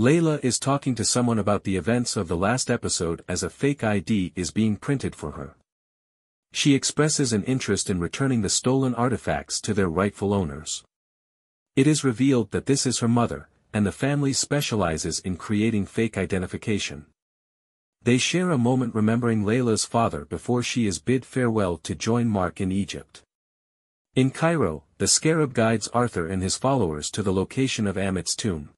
Layla is talking to someone about the events of the last episode as a fake ID is being printed for her. She expresses an interest in returning the stolen artifacts to their rightful owners. It is revealed that this is her mother, and the family specializes in creating fake identification. They share a moment remembering Layla's father before she is bid farewell to join Marc in Egypt. In Cairo, the scarab guides Arthur and his followers to the location of Ammit's tomb.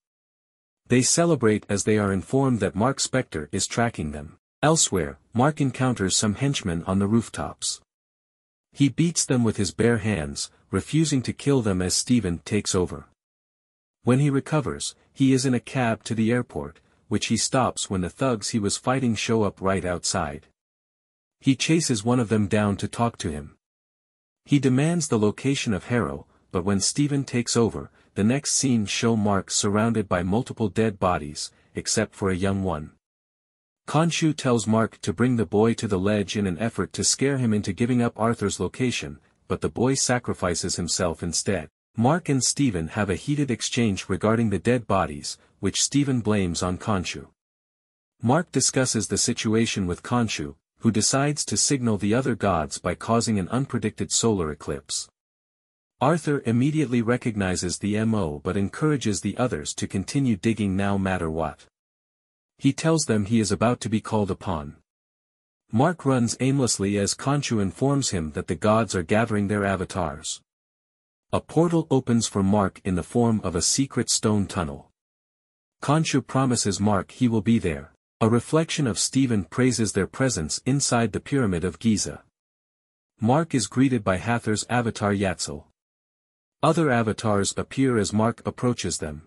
They celebrate as they are informed that Marc Spector is tracking them. Elsewhere, Marc encounters some henchmen on the rooftops. He beats them with his bare hands, refusing to kill them as Stephen takes over. When he recovers, he is in a cab to the airport, which he stops when the thugs he was fighting show up right outside. He chases one of them down to talk to him. He demands the location of Harrow, but when Stephen takes over, the next scene show Marc surrounded by multiple dead bodies, except for a young one. Khonshu tells Marc to bring the boy to the ledge in an effort to scare him into giving up Arthur's location, but the boy sacrifices himself instead. Marc and Stephen have a heated exchange regarding the dead bodies, which Stephen blames on Khonshu. Marc discusses the situation with Khonshu, who decides to signal the other gods by causing an unpredicted solar eclipse. Arthur immediately recognizes the MO but encourages the others to continue digging no matter what. He tells them he is about to be called upon. Marc runs aimlessly as Khonshu informs him that the gods are gathering their avatars. A portal opens for Marc in the form of a secret stone tunnel. Khonshu promises Marc he will be there. A reflection of Stephen praises their presence inside the Pyramid of Giza. Marc is greeted by Hathor's avatar Yatzil. Other avatars appear as Marc approaches them.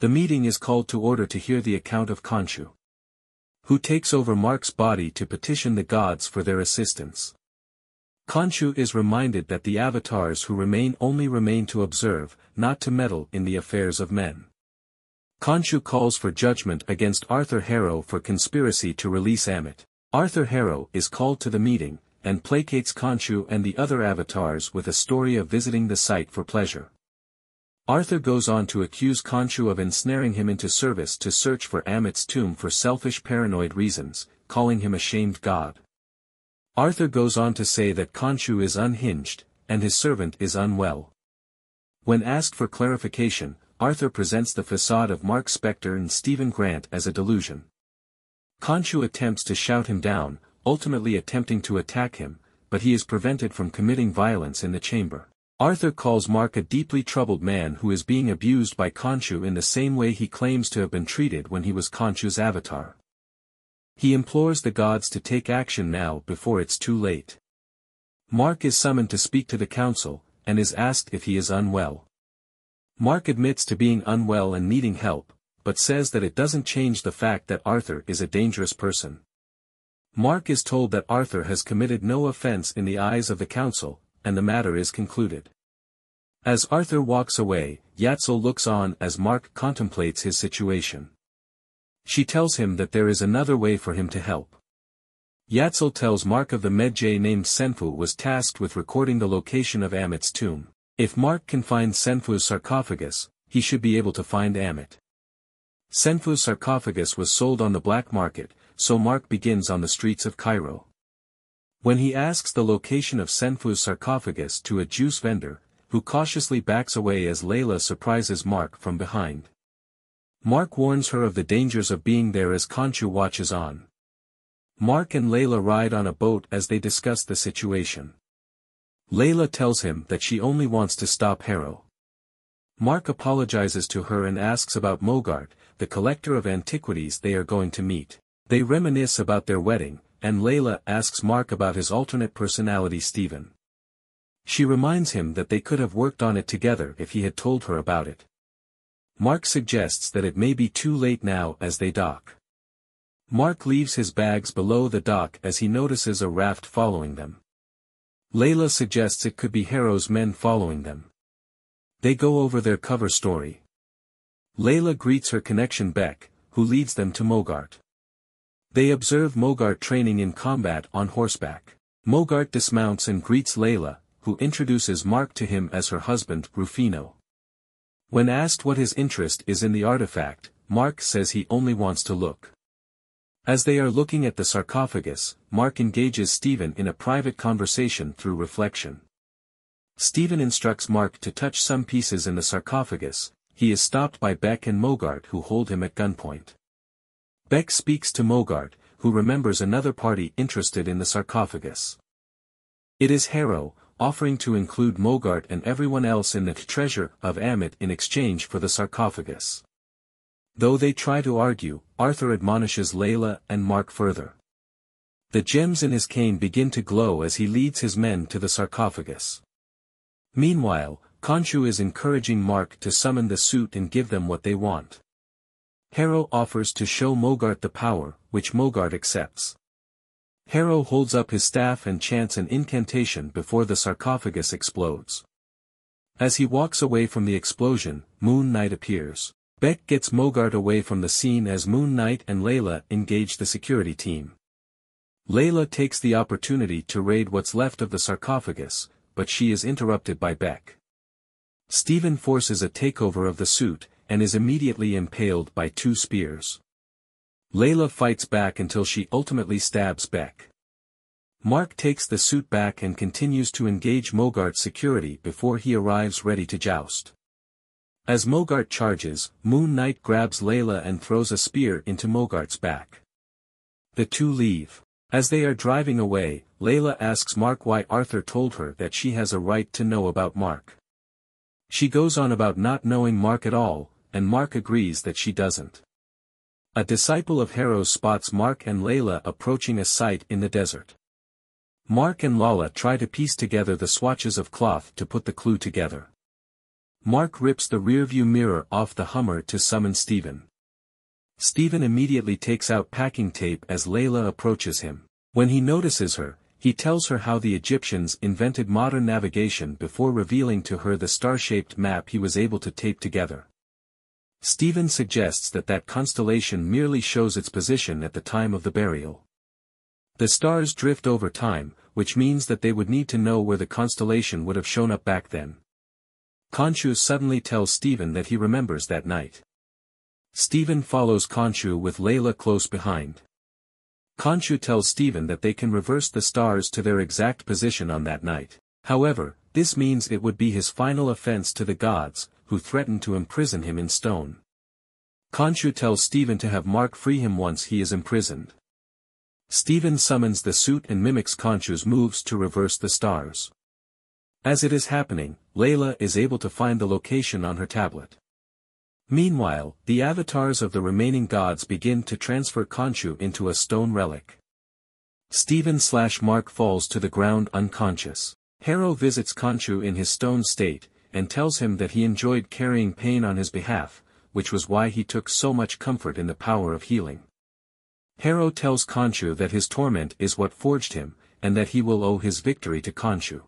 The meeting is called to order to hear the account of Khonshu. Who takes over Marc's body to petition the gods for their assistance. Khonshu is reminded that the avatars who remain only remain to observe, not to meddle in the affairs of men. Khonshu calls for judgment against Arthur Harrow for conspiracy to release Ammit. Arthur Harrow is called to the meeting, and placates Khonshu and the other avatars with a story of visiting the site for pleasure. Arthur goes on to accuse Khonshu of ensnaring him into service to search for Ammit's tomb for selfish paranoid reasons, calling him a shamed god. Arthur goes on to say that Khonshu is unhinged, and his servant is unwell. When asked for clarification, Arthur presents the facade of Marc Spector and Stephen Grant as a delusion. Khonshu attempts to shout him down, ultimately attempting to attack him, but he is prevented from committing violence in the chamber. Arthur calls Marc a deeply troubled man who is being abused by Khonshu in the same way he claims to have been treated when he was Khonshu's avatar. He implores the gods to take action now before it's too late. Marc is summoned to speak to the council, and is asked if he is unwell. Marc admits to being unwell and needing help, but says that it doesn't change the fact that Arthur is a dangerous person. Marc is told that Arthur has committed no offense in the eyes of the council, and the matter is concluded. As Arthur walks away, Yatzil looks on as Marc contemplates his situation. She tells him that there is another way for him to help. Yatzil tells Marc of the Medjay named Senfu was tasked with recording the location of Ammit's tomb. If Marc can find Senfu's sarcophagus, he should be able to find Amit. Senfu's sarcophagus was sold on the black market, so Marc begins on the streets of Cairo. When he asks the location of Senfu's sarcophagus to a juice vendor, who cautiously backs away as Layla surprises Marc from behind. Marc warns her of the dangers of being there as Khonshu watches on. Marc and Layla ride on a boat as they discuss the situation. Layla tells him that she only wants to stop Harrow. Marc apologizes to her and asks about Mogart, the collector of antiquities they are going to meet. They reminisce about their wedding, and Layla asks Marc about his alternate personality Stephen. She reminds him that they could have worked on it together if he had told her about it. Marc suggests that it may be too late now as they dock. Marc leaves his bags below the dock as he notices a raft following them. Layla suggests it could be Harrow's men following them. They go over their cover story. Layla greets her connection Beck, who leads them to Mogart. They observe Mogart training in combat on horseback. Mogart dismounts and greets Layla, who introduces Marc to him as her husband, Rufino. When asked what his interest is in the artifact, Marc says he only wants to look. As they are looking at the sarcophagus, Marc engages Stephen in a private conversation through reflection. Stephen instructs Marc to touch some pieces in the sarcophagus, he is stopped by Beck and Mogart who hold him at gunpoint. Beck speaks to Mogart, who remembers another party interested in the sarcophagus. It is Harrow, offering to include Mogart and everyone else in the treasure of Ammit in exchange for the sarcophagus. Though they try to argue, Arthur admonishes Layla and Marc further. The gems in his cane begin to glow as he leads his men to the sarcophagus. Meanwhile, Khonshu is encouraging Marc to summon the suit and give them what they want. Harrow offers to show Mogart the power, which Mogart accepts. Harrow holds up his staff and chants an incantation before the sarcophagus explodes. As he walks away from the explosion, Moon Knight appears. Beck gets Mogart away from the scene as Moon Knight and Layla engage the security team. Layla takes the opportunity to raid what's left of the sarcophagus, but she is interrupted by Beck. Stephen forces a takeover of the suit, and is immediately impaled by two spears. Layla fights back until she ultimately stabs Beck. Marc takes the suit back and continues to engage Mogart's security before he arrives ready to joust. As Mogart charges, Moon Knight grabs Layla and throws a spear into Mogart's back. The two leave. As they are driving away, Layla asks Marc why Arthur told her that she has a right to know about Marc. She goes on about not knowing Marc at all, and Marc agrees that she doesn't. A disciple of Harrow spots Marc and Layla approaching a site in the desert. Marc and Layla try to piece together the swatches of cloth to put the clue together. Marc rips the rearview mirror off the Hummer to summon Stephen. Stephen immediately takes out packing tape as Layla approaches him. When he notices her, he tells her how the Egyptians invented modern navigation before revealing to her the star-shaped map he was able to tape together. Stephen suggests that that constellation merely shows its position at the time of the burial. The stars drift over time, which means that they would need to know where the constellation would have shown up back then. Khonshu suddenly tells Stephen that he remembers that night. Stephen follows Khonshu with Layla close behind. Khonshu tells Stephen that they can reverse the stars to their exact position on that night. However, this means it would be his final offense to the gods, who threaten to imprison him in stone. Khonshu tells Stephen to have Marc free him once he is imprisoned. Stephen summons the suit and mimics Khonshu's moves to reverse the stars. As it is happening, Layla is able to find the location on her tablet. Meanwhile, the avatars of the remaining gods begin to transfer Khonshu into a stone relic. Stephen slash Marc falls to the ground unconscious. Harrow visits Khonshu in his stone state, and tells him that he enjoyed carrying pain on his behalf, which was why he took so much comfort in the power of healing. Harrow tells Khonshu that his torment is what forged him, and that he will owe his victory to Khonshu.